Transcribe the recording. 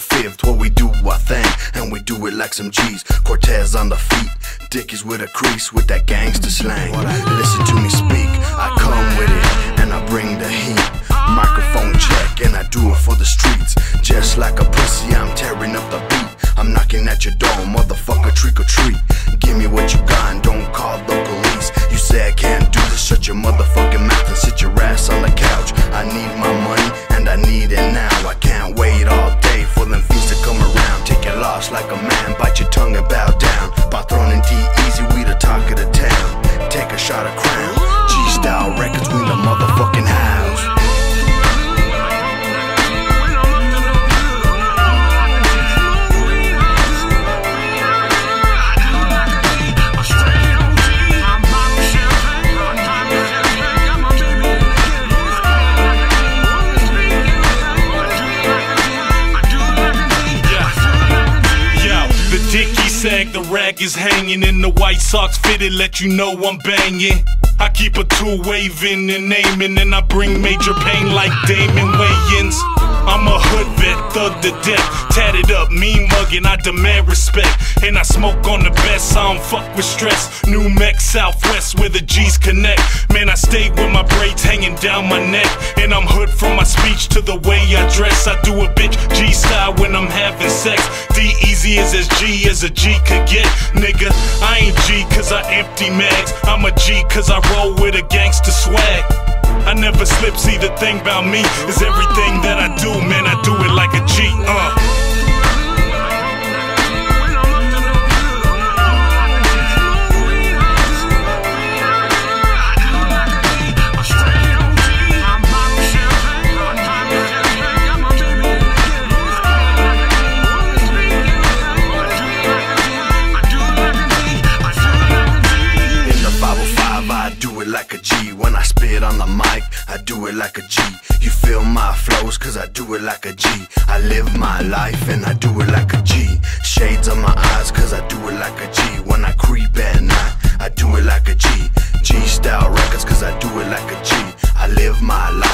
505th where we do our thing and we do it like some G's. Cortez on the feet, Dickies with a crease with that gangster slang. Listen to me speak, I come with it and I bring the heat. Microphone check and I do it for the streets. Just like a pussy, I'm tearing up the beat. I'm knocking at your door, motherfucker, trick or treat. Give me what you got and don't call the police. You say I can't do this, shut your motherfucking mouth and sit your ass on the couch. Sag, the rag is hanging, and the White Sox fitted, let you know I'm banging. I keep a two waving and aiming, and I bring major pain like Damon Wayans. I'm a hood vet, thug to death, tatted up, mean mugging, I demand respect. And I smoke on the best, I don't fuck with stress. New Mex, Southwest, where the G's connect. Man, I stay with my braids hanging down my neck. And I'm hood from my speech to the way I dress. I do a bitch G style when I'm having sex. D Eazy is as G as a G could get. Nigga, I ain't G cause I empty mags. I'm a G cause I roll with a gangster swag. I never slip, see the thing about me is everything that I like a G, uh. Like a G. When I spit on the mic, I do it like a G. You feel my flows, cause I do it like a G. I live my life and I do it like a G. Shades on my eyes, cause I do it like a G. When I creep at night, I do it like a G. G style records, cause I do it like a G. I live my life